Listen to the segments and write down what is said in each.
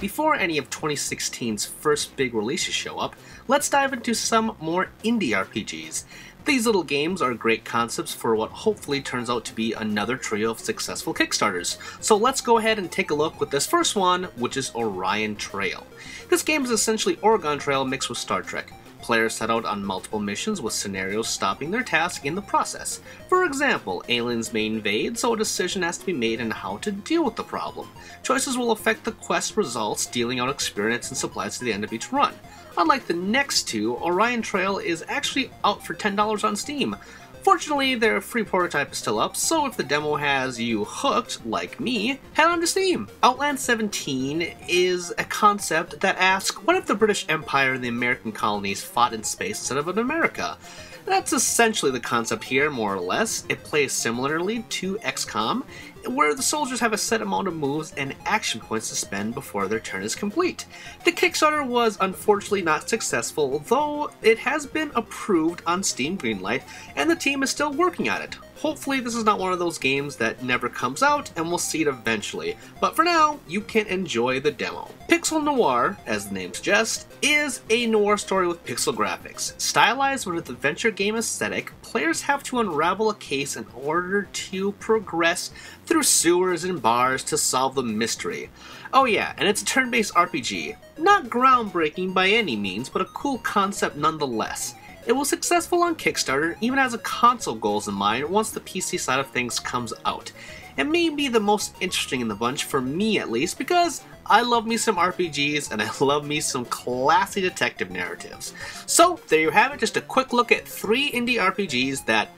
before any of 2016's first big releases show up, let's dive into some more indie RPGs. These little games are great concepts for what hopefully turns out to be another trio of successful Kickstarters. So let's go ahead and take a look with this first one, which is Orion Trail. This game is essentially Oregon Trail mixed with Star Trek. Players set out on multiple missions with scenarios stopping their task in the process. For example, aliens may invade, so a decision has to be made on how to deal with the problem. Choices will affect the quest results, dealing out experience and supplies to the end of each run. Unlike the next two, Orion Trail is actually out for $10 on Steam. Fortunately, their free prototype is still up, so if the demo has you hooked, like me, head on to Steam. Outland 17 is a concept that asks, what if the British Empire and the American colonies fought in space instead of in America? That's essentially the concept here, more or less. It plays similarly to XCOM, where the soldiers have a set amount of moves and action points to spend before their turn is complete. The Kickstarter was unfortunately not successful, though it has been approved on Steam Greenlight, and the team is still working on it. Hopefully this is not one of those games that never comes out and we'll see it eventually, but for now, you can enjoy the demo. Pixel Noir, as the name suggests, is a noir story with pixel graphics. Stylized with an adventure game aesthetic, players have to unravel a case in order to progress through sewers and bars to solve the mystery. Oh yeah, and it's a turn-based RPG. Not groundbreaking by any means, but a cool concept nonetheless. It was successful on Kickstarter, even has a console goals in mind once the PC side of things comes out. It may be the most interesting in the bunch, for me at least, because I love me some RPGs and I love me some classy detective narratives. So, there you have it, just a quick look at three indie RPGs that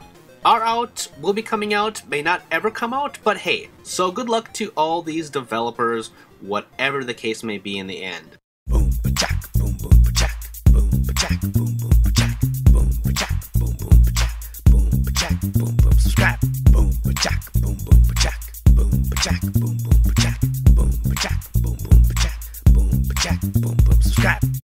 are out, will be coming out, may not ever come out, but hey, so good luck to all these developers, whatever the case may be in the end. Boom, ba-jack, boom, boom, ba-jack, boom, ba-jack, boom, boom, boom, boom, boom, ba-jack, boom, ba-jack, boom, boom, ba-jack.